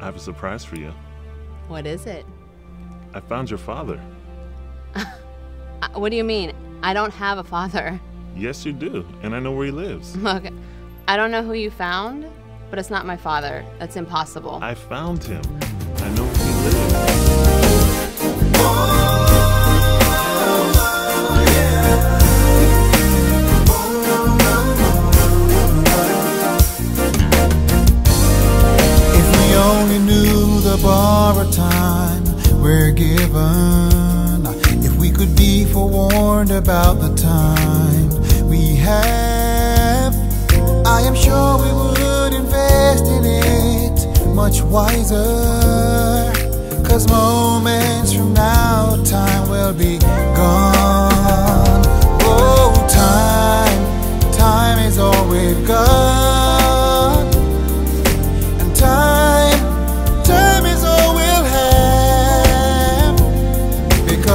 I have a surprise for you. What is it? I found your father. Uh, what do you mean? I don't have a father. Yes, you do, and I know where he lives. Look, I don't know who you found, but it's not my father. That's impossible. I found him. I know where he lives. We're if we could be forewarned about the time we have, I am sure we would invest in it much wiser. Cause moments from now, time will be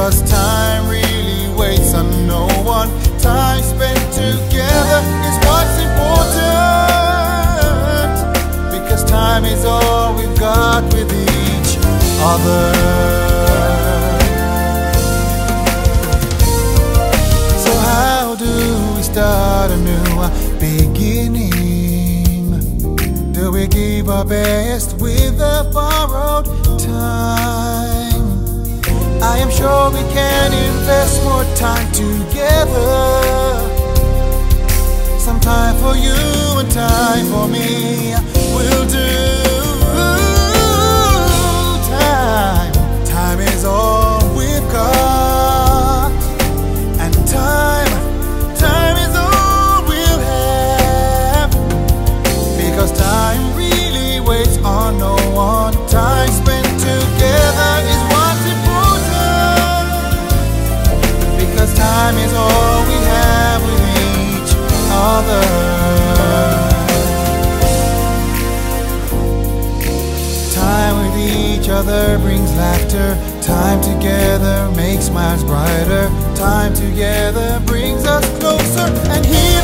Because time really waits on no one. Time spent together is what's important. Because time is all we've got with each other. So how do we start a new beginning? Do we give our best with the borrowed time? I am sure we can invest more time together. Some time for you and time for me laughter. Time together makes minds brighter. Time together brings us closer. And here